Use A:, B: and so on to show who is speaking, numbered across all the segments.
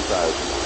A: 1,000.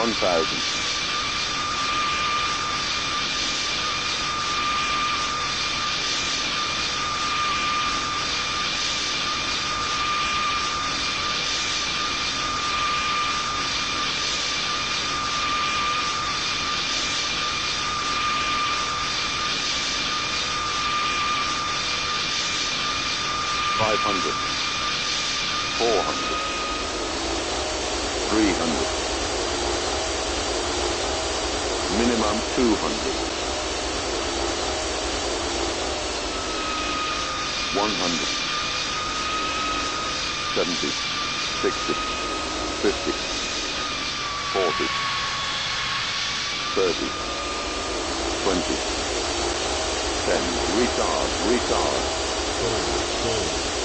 A: 1,000. Five hundred, four hundred, three hundred, minimum two hundred, one hundred, seventy, sixty, fifty, forty, thirty, twenty, ten. Retard, retard.
B: Four, four,